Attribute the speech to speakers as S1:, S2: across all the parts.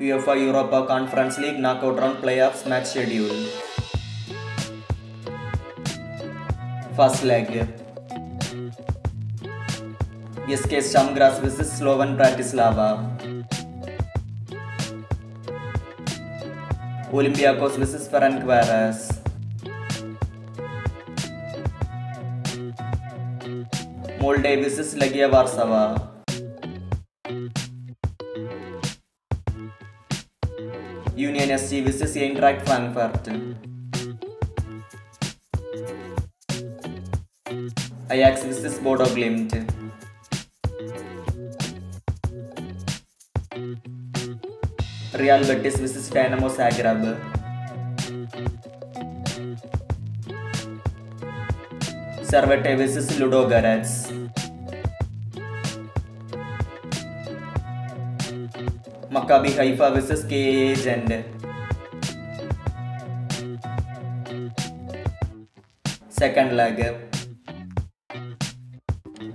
S1: UEFA Europa Conference League knockout round playoffs match schedule. First leg. SK Stamgras vs Slovan Bratislava. Olympiacos vs Ferencvaros. Molde vs Legia Warsaw. Union SG vs Eintracht Frankfurt. Ajax vs Bodo Glimt. Real Betis vs Dynamo Zagreb. Servette vs Ludo Goretz. Maccabi Haifa versus के adjourned second leg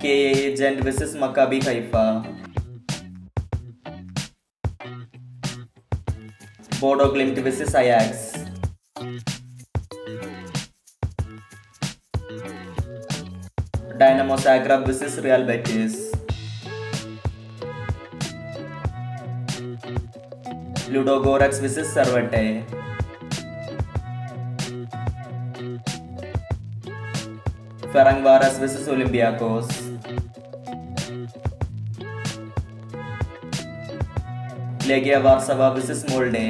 S1: के adjourned versus Maccabi Haifa Bodo Glimt versus Ajax Dynamo Zagreb versus Real Betis Ludogorets versus Servette Ferencvaros versus Olympiacos Legia Warszawa versus Molde.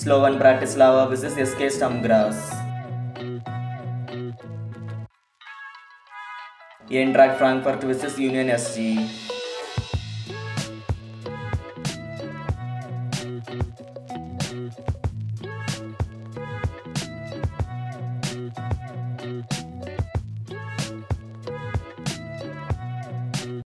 S1: Slovan Bratislava versus SK Sturm Graz Slovan Bratislava versus SK Sturm Graz. Eintracht Frankfurt vs Union SG.